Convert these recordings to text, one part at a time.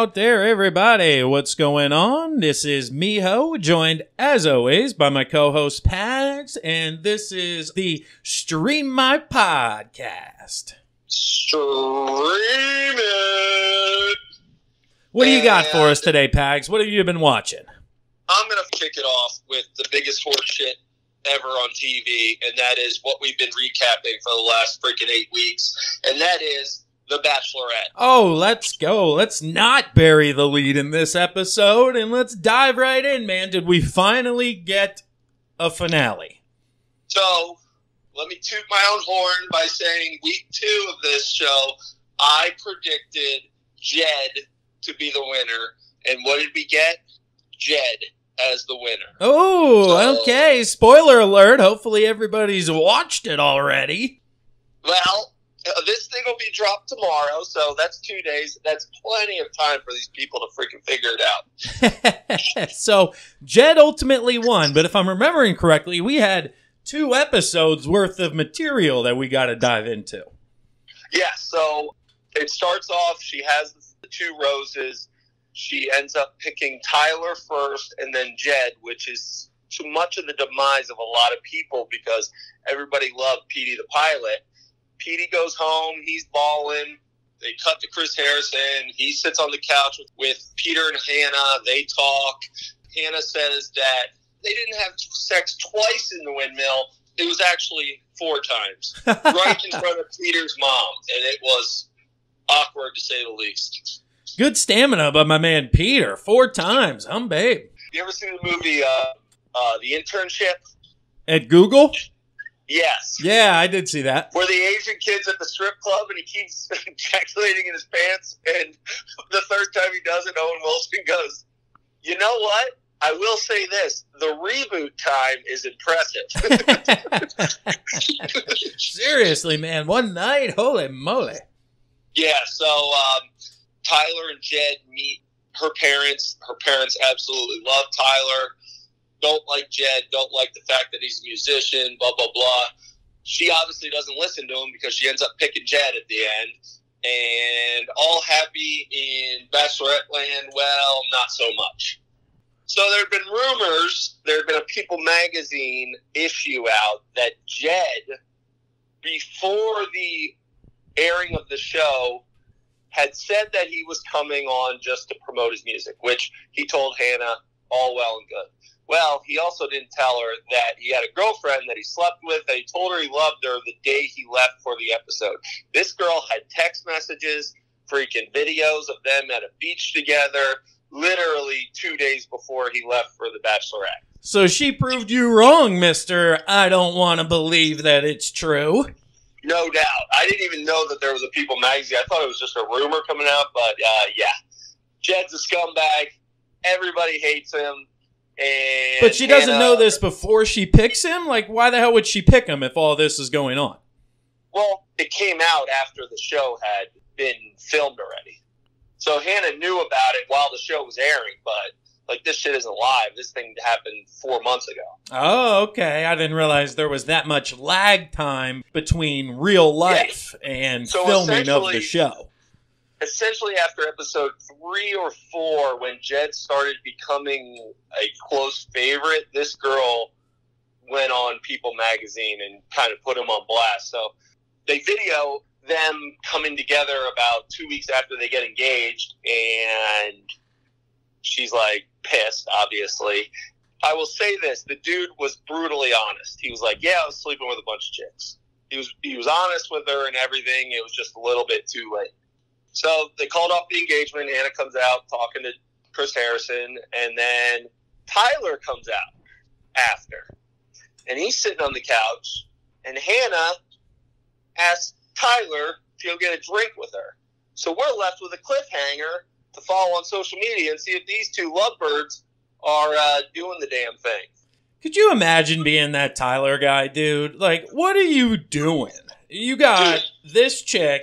out there, everybody. What's going on? This is Miho, joined as always by my co host Pags, and this is the Stream My Podcast. Stream it. What do you got for us today, Pags? What have you been watching? I'm going to kick it off with the biggest horse shit ever on TV, and that is what we've been recapping for the last freaking eight weeks, and that is The Bachelorette. Oh, let's go. Let's not bury the lead in this episode and let's dive right in, man. Did we finally get a finale? So, let me toot my own horn by saying week two of this show, I predicted Jed to be the winner, and what did we get? Jed as the winner. Oh, So- okay. Spoiler alert. Hopefully everybody's watched it already. Well, Uh, this thing will be dropped tomorrow, so that's two days. That's plenty of time for these people to freaking figure it out. so Jed ultimately won, but if I'm remembering correctly, we had two episodes worth of material that we got to dive into. Yeah, so it starts off, she has the two roses. She ends up picking Tyler first and then Jed, which is too much of the demise of a lot of people because everybody loved Petey the pilot. Petey goes home, he's bawling. They cut to Chris Harrison. He sits on the couch with, with Peter and Hannah. They talk. Hannah says that they didn't have sex twice in the windmill. It was actually four times right in front of Peter's mom, and it was awkward to say the least. Good stamina by my man Peter. Four times. I'm babe. You ever seen the movie uh, uh, The Internship? At Google? Yes. Yeah, I did see that. Where the Asian kid's at the strip club and he keeps ejaculating in his pants, and the third time he does it, Owen Wilson goes, "You know what? I will say this: the reboot time is impressive." Seriously, man. One night? Holy moly. Yeah, so um, Tyler and Jed meet her parents. Her parents absolutely love Tyler. Don't like Jed. Don't like the fact that he's a musician. Blah blah blah. She obviously doesn't listen to him because she ends up picking Jed at the end. And all happy in Bachelorette Land? Well, not so much. So there have been rumors. There have been a People magazine issue out that Jed, before the airing of the show had said that he was coming on just to promote his music, which he told Hannah all well and good. Well, he also didn't tell her that he had a girlfriend that he slept with, that he told her he loved her the day he left for the episode. This girl had text messages, freaking videos of them at a beach together, literally two days before he left for the Bachelorette. So she proved you wrong, mister. I don't want to believe that it's true. No doubt. I didn't even know that there was a People magazine. I thought it was just a rumor coming out, but uh, yeah. Jed's a scumbag. Everybody hates him. And But she doesn't Hannah- know uh, this before she picks him? Like, why the hell would she pick him if all this is going on? Well, it came out after the show had been filmed already. So Hannah knew about it while the show was airing, but like this shit isn't live. This thing happened four months ago. Oh, okay. I didn't realize there was that much lag time between real life and So filming of the show. Essentially after episode three or four, when Jed started becoming a close favorite, this girl went on People magazine and kind of put him on blast. So they video them coming together about two weeks after they get engaged, and she's like pissed, obviously. I will say this: the dude was brutally honest. He was like, "Yeah, I was sleeping with a bunch of chicks." He was he was honest with her and everything. It was just a little bit too late. So they called off the engagement. Hannah comes out talking to Chris Harrison, and then Tyler comes out after, and he's sitting on the couch, and Hannah asks Tyler to go get a drink with her. So we're left with a cliffhanger to follow on social media and see if these two lovebirds are uh, doing the damn thing. Could you imagine being that Tyler guy, dude? Like, what are you doing? You got this chick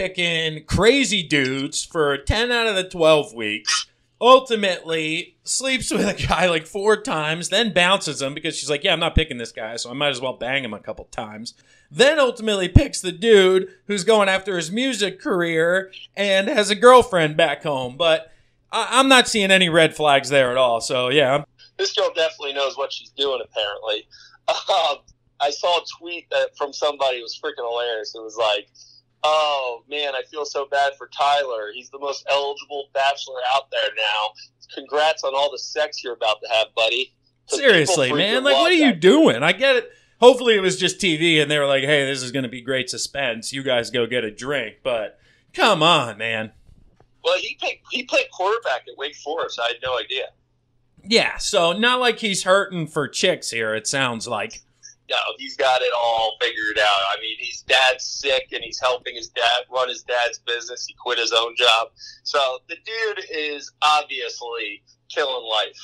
picking crazy dudes for 10 out of the 12 weeks, ultimately sleeps with a guy like four times, then bounces him because she's like, yeah, I'm not picking this guy, so I might as well bang him a couple times. Then ultimately picks the dude who's going after his music career and has a girlfriend back home. But I- I'm not seeing any red flags there at all. So yeah, This girl definitely knows what she's doing. Apparently, um, I saw a tweet that from somebody it was freaking hilarious. It was like, "Oh man, I feel so bad for Tyler. He's the most eligible bachelor out there now. Congrats on all the sex you're about to have, buddy. seriously, man, like what are you doing? I get it. Hopefully it was just TV and they were like, hey, this is going to be great suspense. You guys go get a drink. But come on, man. Well, he played he played quarterback at Wake Forest. I had no idea. Yeah, so not like he's hurting for chicks here, it sounds like. No, he's got it all figured out. I mean, his dad's sick and he's helping his dad run his dad's business. He quit his own job. So the dude is obviously killing life.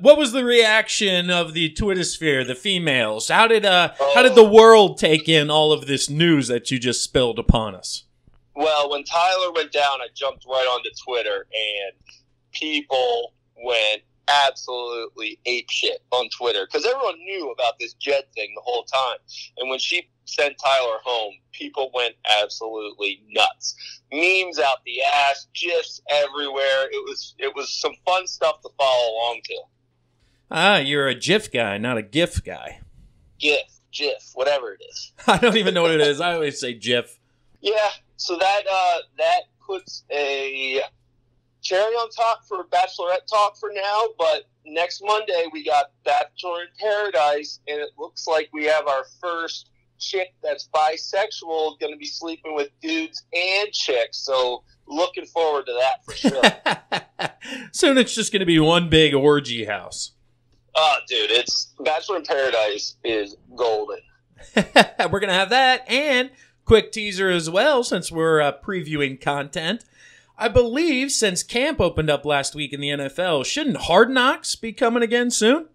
What was the reaction of the Twitter sphere, the females? How did uh Oh. how did the world take in all of this news that you just spilled upon us? Well, when Tyler went down, I jumped right onto Twitter and people went absolutely ape shit on Twitter because everyone knew about this Jed thing the whole time. And when she sent Tyler home, people went absolutely nuts. Memes out the ass, gifs everywhere. It was it was some fun stuff to follow along to. Ah, you're a GIF guy, not a GIF guy. GIF, GIF, whatever it is. I don't even know what it is. I always say GIF. Yeah, so that uh, that puts a cherry on top for Bachelorette talk for now. But next Monday we got Bachelor in Paradise, and it looks like we have our first chick that's bisexual going to be sleeping with dudes and chicks. So looking forward to that for sure. Soon it's just going to be one big orgy house. oh, dude, it's Bachelor in Paradise is golden. we're going to have that and quick teaser as well since we're uh, previewing content. I believe since camp opened up last week in the NFL, shouldn't Hard Knocks be coming again soon?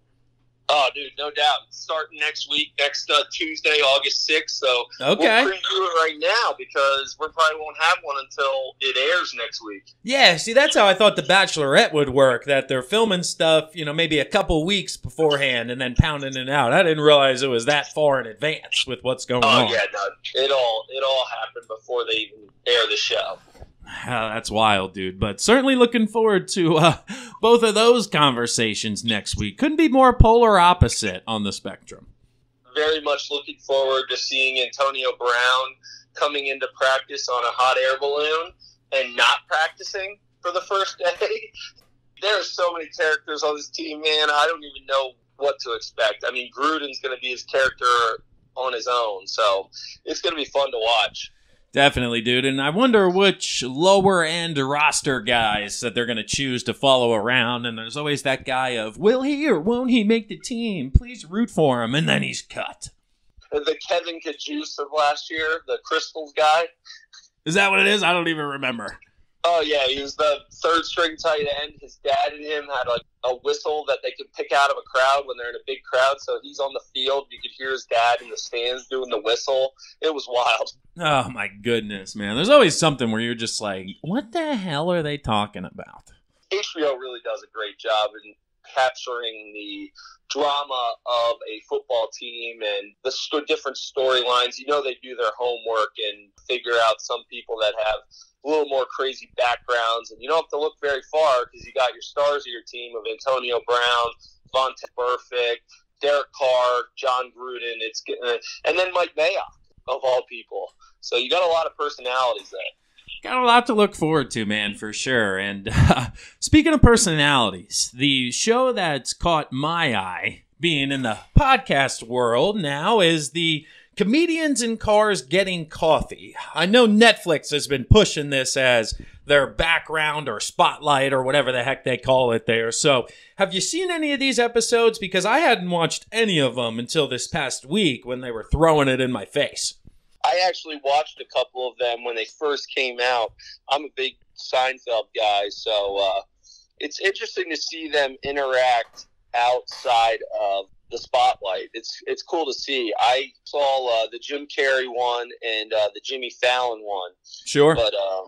Oh, dude, no doubt. Starting next week, next uh, Tuesday, August 6th. So Okay. We'll preview it right now because we probably won't have one until it airs next week. Yeah, see, that's how I thought The Bachelorette would work. That they're filming stuff, you know, maybe a couple weeks beforehand and then pounding it out. I didn't realize it was that far in advance with what's going Oh on. yeah, no, it all it all happened before they even air the show. That's wild, dude. But certainly looking forward to uh, both of those conversations next week. Couldn't be more polar opposite on the spectrum. Very much looking forward to seeing Antonio Brown coming into practice on a hot air balloon and not practicing for the first day. There are so many characters on this team, man. I don't even know what to expect. I mean, Gruden's going to be his character on his own, so it's going to be fun to watch. Definitely, dude. And I wonder which lower end roster guys that they're going to choose to follow around. And there's always that guy of, will he or won't he make the team? Please root for him. And then he's cut. the Kevin Kajus of last year, the Crystals guy. Is that what it is? I don't even remember. Oh yeah, he was the third string tight end. His dad and him had like a whistle that they could pick out of a crowd when they're in a big crowd. So he's on the field. You could hear his dad in the stands doing the whistle. It was wild. Oh, my goodness, man. There's always something where you're just like, what the hell are they talking about? HBO really does a great job in capturing the drama of a football team and the st- different storylines. You know, they do their homework and figure out some people that have a little more crazy backgrounds. And you don't have to look very far because you got your stars of your team of Antonio Brown, Vontaze Burfict, Derek Carr, Jon Gruden. It's getting, uh, and then Mike Mayock of all people. So you got a lot of personalities there. Got a lot to look forward to, man, for sure. And uh, speaking of personalities, the show that's caught my eye, being in the podcast world now, is the Comedians in Cars Getting Coffee. I know Netflix has been pushing this as their background or spotlight or whatever the heck they call it there. So, have you seen any of these episodes? Because I hadn't watched any of them until this past week when they were throwing it in my face. I actually watched a couple of them when they first came out. I'm a big Seinfeld guy, so uh, it's interesting to see them interact outside of the spotlight. It's it's cool to see. I saw uh, the Jim Carrey one and uh, the Jimmy Fallon one, Sure. but um,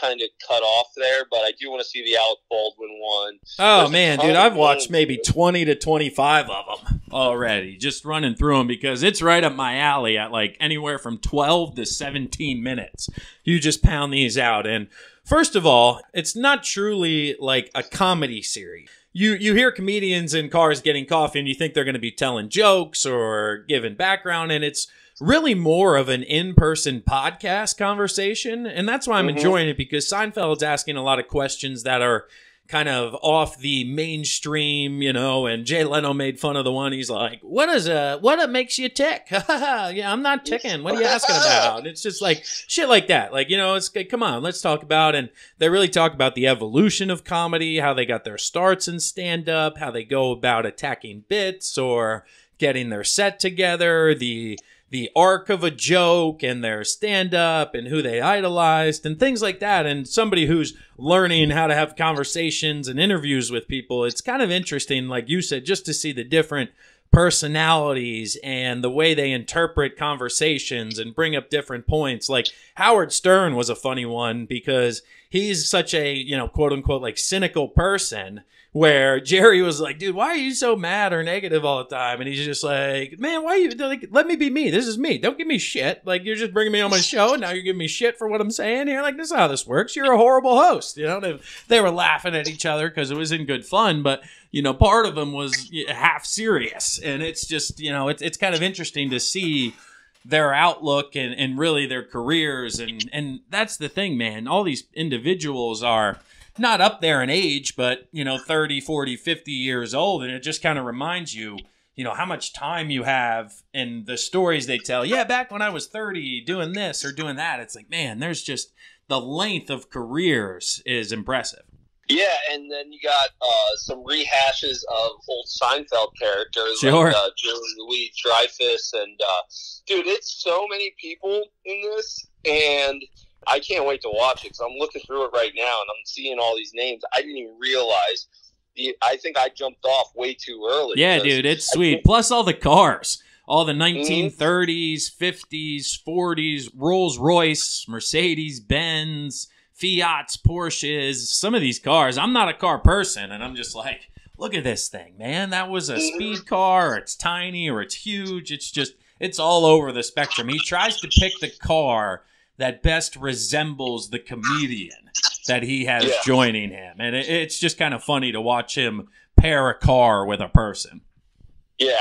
kind of cut off there, but I do want to see the Alec Baldwin one. Oh There's man, dude, I've watched maybe 20 to 25 of them already, just running through them because it's right up my alley at like anywhere from 12 to 17 minutes. You just pound these out and first of all, it's not truly like a comedy series. You you hear comedians in cars getting coffee and you think they're going to be telling jokes or giving background and it's really more of an in-person podcast conversation and that's why I'm Mhm. enjoying it because Seinfeld's asking a lot of questions that are kind of off the mainstream, you know, and Jay Leno made fun of the one. He's like, "What is uh what it makes you tick?" yeah, I'm not ticking. What are you asking about? It's just like shit like that. Like, you know, it's come on, let's talk about and they really talk about the evolution of comedy, how they got their starts in stand up, how they go about attacking bits or getting their set together, the the arc of a joke and their stand up and who they idolized and things like that. And somebody who's learning how to have conversations and interviews with people, it's kind of interesting, like you said, just to see the different personalities and the way they interpret conversations and bring up different points. Like Howard Stern was a funny one because he's such a, you know, quote unquote, like cynical person where Jerry was like, dude, why are you so mad or negative all the time? And he's just like, man, why are you like, let me be me. This is me. Don't give me shit. Like, you're just bringing me on my show. And now you're giving me shit for what I'm saying here. Like, this is how this works. You're a horrible host. You know, they, they were laughing at each other because it was in good fun. But, you know, part of them was half serious. And it's just, you know, it's, it's kind of interesting to see their outlook and, and really their careers. And, and that's the thing, man. All these individuals are not up there in age, but, you know, 30, 40, 50 years old. And it just kind of reminds you, you know, how much time you have and the stories they tell. Yeah, back when I was 30 doing this or doing that, it's like, man, there's just the length of careers is impressive. Yeah, and then you got uh, some rehashes of old Seinfeld characters Sure. like uh, Julie Louis Dreyfus, and uh, dude, it's so many people in this, and I can't wait to watch it because I'm looking through it right now and I'm seeing all these names. I didn't even realize. The, I think I jumped off way too early. Yeah, dude, it's sweet. Plus all the cars. All the Mm-hmm. 1930s, 50s, 40s, Rolls Royce, Mercedes Benz, Fiats, Porsches, some of these cars. I'm not a car person, and I'm just like, look at this thing, man. That was a Mm-hmm. speed car, it's tiny, or it's huge. It's just, it's all over the spectrum. He tries to pick the car that best resembles the comedian that he has Yeah. joining him. And it, it's just kind of funny to watch him pair a car with a person. Yeah.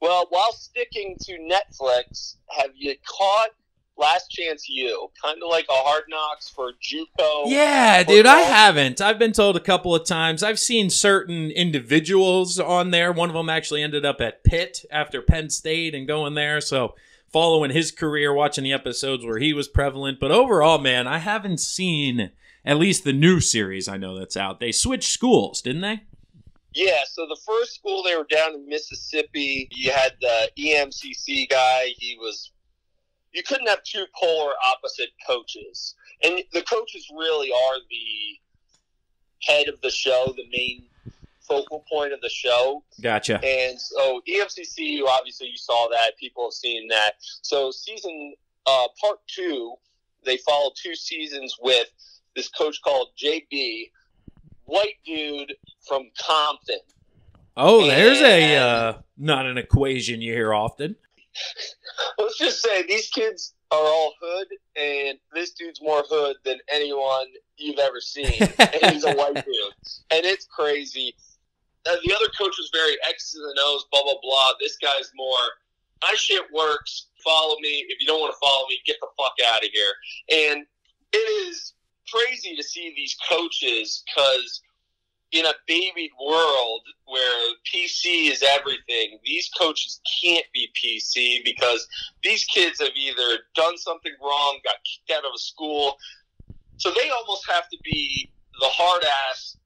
Well, while sticking to Netflix, have you caught Last Chance U? Kind of like a Hard Knocks for JUCO. Yeah, dude, I haven't. I've been told a couple of times. I've seen certain individuals on there. One of them actually ended up at Pitt after Penn State and going there. So following his career, watching the episodes where he was prevalent. But overall, man, I haven't seen at least the new series I know that's out. They switched schools, didn't they? Yeah, so the first school they were down in Mississippi. You had the EMCC guy. He was. You couldn't have two polar opposite coaches, and the coaches really are the head of the show, the main focal point of the show. Gotcha. And so E EMCC, obviously you saw that. People have seen that. So season uh, part two, they followed two seasons with this coach called JB, white dude from Compton. Oh, there's a uh, not an equation you hear often. Let's just say these kids are all hood, and this dude's more hood than anyone you've ever seen. and he's a white dude, and it's crazy. The other coach was very X to the nose, blah blah blah. This guy's more. My shit works. Follow me. If you don't want to follow me, get the fuck out of here. And it is crazy to see these coaches because in a babied world where PC is everything, these coaches can't be PC because these kids have either done something wrong, got kicked out of a school. So they almost have to be the hard ass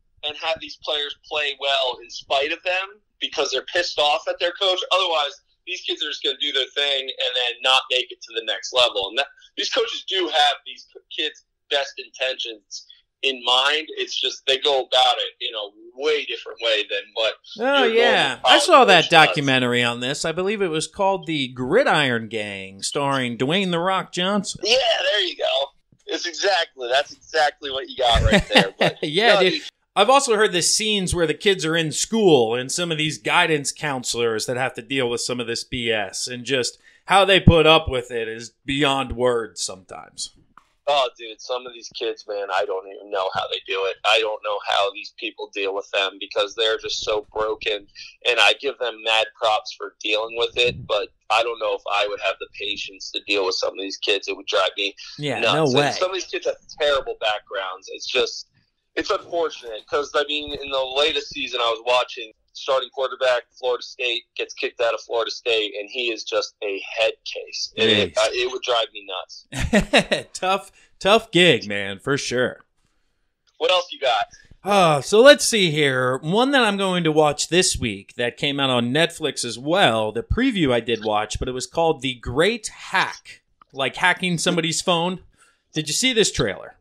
have these players play well in spite of them because they're pissed off at their coach. Otherwise, these kids are just going to do their thing and then not make it to the next level. And that, these coaches do have these kids' best intentions in mind. It's just they go about it in a way different way than what Oh yeah, I saw that college does. documentary on this. I believe it was called The Gridiron Gang, starring Dwayne the Rock Johnson. Yeah, there you go. it's exactly that's exactly what you got right there. But yeah, no, dude. I've also heard the scenes where the kids are in school and some of these guidance counselors that have to deal with some of this BS and just how they put up with it is beyond words sometimes. Oh, dude, some of these kids, man, I don't even know how they do it. I don't know how these people deal with them because they're just so broken. And I give them mad props for dealing with it, but I don't know if I would have the patience to deal with some of these kids. It would drive me Yeah, nuts. no And way. Some of these kids have terrible backgrounds. It's just, it's unfortunate because, I mean, in the latest season I was watching, starting quarterback, Florida State, gets kicked out of Florida State, and he is just a head case. And it, uh, it would drive me nuts. tough, tough gig, man, for sure. What else you got? Uh, so let's see here. One that I'm going to watch this week that came out on Netflix as well. The preview I did watch, but it was called The Great Hack, like hacking somebody's phone. Did you see this trailer?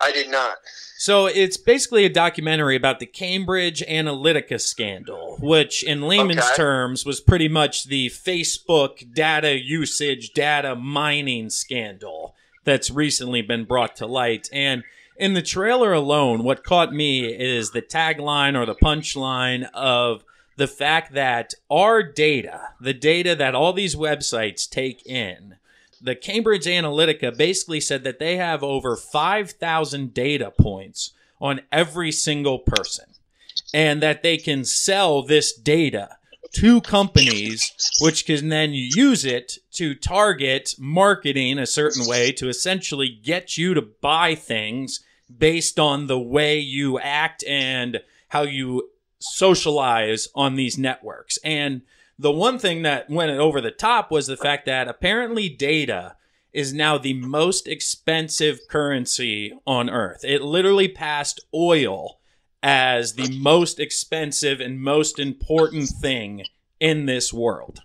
I did not. So it's basically a documentary about the Cambridge Analytica scandal, which in layman's Okay. terms was pretty much the Facebook data usage, data mining scandal that's recently been brought to light. And in the trailer alone, what caught me is the tagline or the punchline of the fact that our data, the data that all these websites take in, the Cambridge Analytica basically said that they have over 5,000 data points on every single person and that they can sell this data to companies which can then use it to target marketing a certain way to essentially get you to buy things based on the way you act and how you socialize on these networks. And the one thing that went over the top was the fact that apparently data is now the most expensive currency on earth. It literally passed oil as the most expensive and most important thing in this world.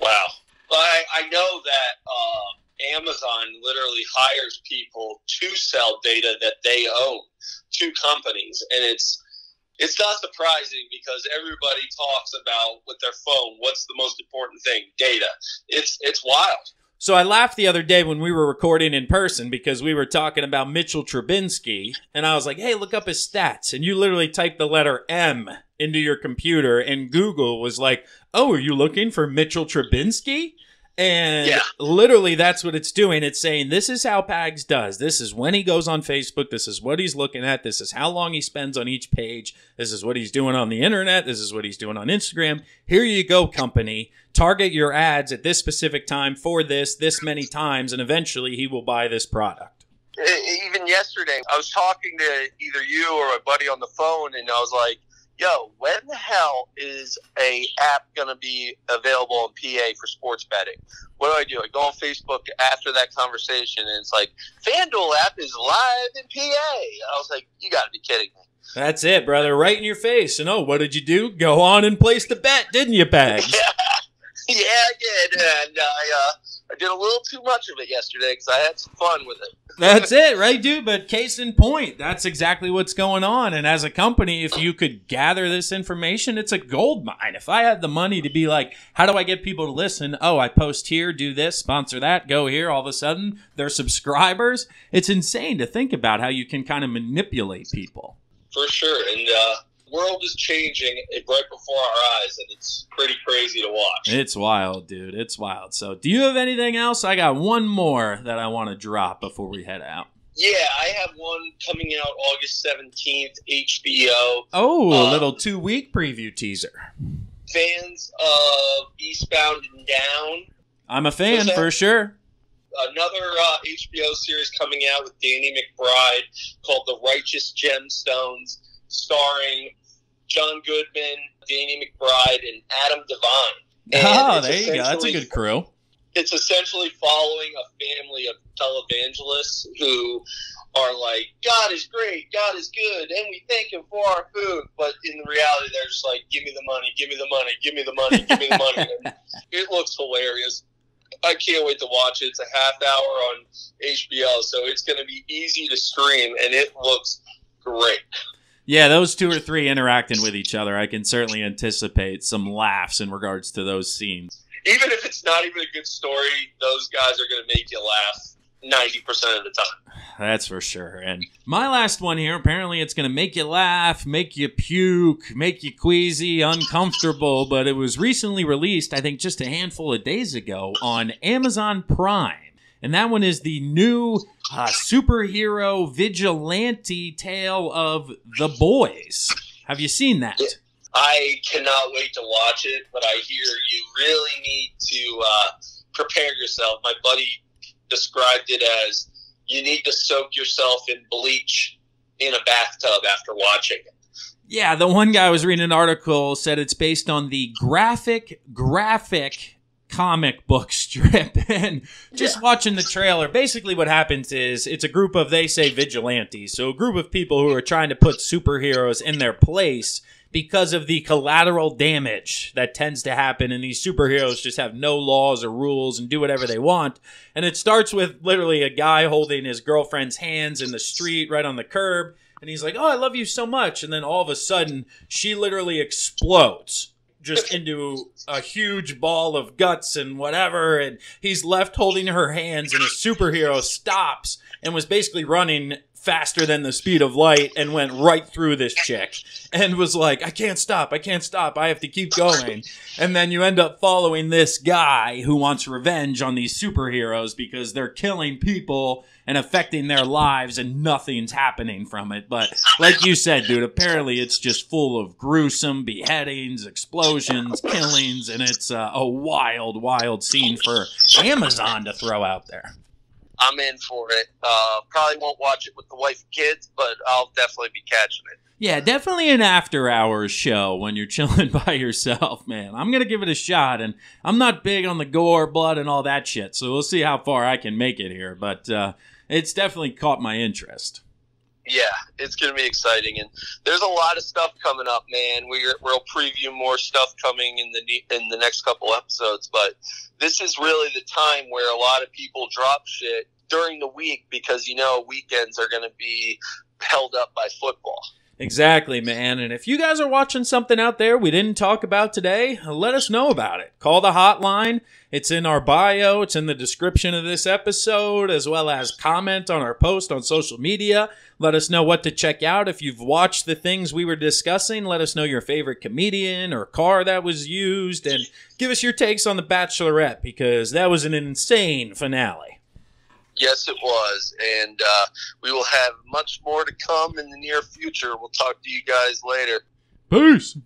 Wow. Well, I, I know that uh, Amazon literally hires people to sell data that they own to companies, and it's it's not surprising because everybody talks about with their phone what's the most important thing data it's it's wild So I laughed the other day when we were recording in person because we were talking about Mitchell Trubinsky, and I was like, "Hey, look up his stats." And you literally typed the letter M into your computer, and Google was like, "Oh, are you looking for Mitchell Trubinsky?" And Yeah. literally, that's what it's doing. It's saying, "This is how Pags does. This is when he goes on Facebook. This is what he's looking at. This is how long he spends on each page. This is what he's doing on the internet. This is what he's doing on Instagram. Here you go, company." target your ads at this specific time for this this many times and eventually he will buy this product even yesterday i was talking to either you or a buddy on the phone and i was like yo when the hell is a app going to be available in pa for sports betting? What do i do? I go on facebook after that conversation and it's like fanduel app is live in pa i was like you gotta be kidding me. That's it brother. Right in your face. And oh what did you do? Go on and place the bet didn't you Pags? Yeah, I did, and I uh, I did a little too much of it yesterday because I had some fun with it. that's it right dude? But case in point that's exactly what's going on. And as a company if you could gather this information it's a gold mine. If i had the money to be like how do i get people to listen? Oh i post here do this sponsor that go here all of a sudden they're subscribers. It's insane to think about how you can kind of manipulate people. For sure, and uh, world is changing right before our eyes, and it's pretty crazy to watch. It's wild, dude. It's wild. So, do you have anything else? I got one more that I want to drop before we head out. Yeah, I have one coming out August seventeenth, HBO. Oh, a Uh, little two week preview teaser. Fans of Eastbound and Down. I'm a fan for sure. Another uh, HBO series coming out with Danny McBride called The Righteous Gemstones, starring John Goodman, Danny McBride, and Adam DeVine. Oh, and Oh, there you go. That's a good crew. It's essentially following a family of televangelists who are like, God is great, God is good, and we thank Him for our food. But in reality, they're just like, give me the money, give me the money, give me the money, give me the money. It looks hilarious. I can't wait to watch it. It's a half hour on HBO, so it's going to be easy to stream, and it looks great. Yeah, those two or three interacting with each other, I can certainly anticipate some laughs in regards to those scenes. Even if it's not even a good story, those guys are going to make you laugh. ninety percent of the time. That's for sure. And my last one here, apparently it's going to make you laugh, make you puke, make you queasy, uncomfortable, but it was recently released, I think just a handful of days ago, on Amazon Prime. And that one is the new uh, superhero vigilante tale of The Boys. Have you seen that? I cannot wait to watch it, but I hear you really need to uh, prepare yourself. My buddy described it as you need to soak yourself in bleach in a bathtub after watching it. Yeah, the one guy was reading an article said it's based on the graphic graphic comic book strip and just Yeah. watching the trailer. Basically what happens is it's a group of they say vigilantes. So a group of people who are trying to put superheroes in their place because of the collateral damage that tends to happen and these superheroes just have no laws or rules and do whatever they want. And it starts with literally a guy holding his girlfriend's hands in the street right on the curb and he's like oh i love you so much. And then all of a sudden she literally explodes just into a huge ball of guts and whatever and he's left holding her hands and a superhero stops and was basically running faster than the speed of light and went right through this chick and was like i can't stop. I can't stop. I have to keep going. And then you end up following this guy who wants revenge on these superheroes because they're killing people and affecting their lives and nothing's happening from it. But like you said dude apparently it's just full of gruesome beheadings explosions killings and it's uh, a wild wild scene for amazon to throw out there I'm in for it. Uh, probably won't watch it with the wife and kids, but I'll definitely be catching it. Yeah, definitely an after hours show when you're chilling by yourself, man. I'm going to give it a shot, and I'm not big on the gore, blood, and all that shit, so we'll see how far I can make it here, but uh, it's definitely caught my interest. Yeah, it's going to be exciting, and there's a lot of stuff coming up, man. We're, we'll preview more stuff coming in the in the next couple episodes, but this is really the time where a lot of people drop shit during the week because you know weekends are going to be held up by football. Exactly, man. And if you guys are watching something out there we didn't talk about today, let us know about it. Call the hotline. It's in our bio, it's in the description of this episode, as well as comment on our post on social media. Let us know what to check out. If you've watched the things we were discussing, let us know your favorite comedian or car that was used, and give us your takes on The Bachelorette because that was an insane finale. Yes, it was, and uh, we will have much more to come in the near future. We'll talk to you guys later. Peace.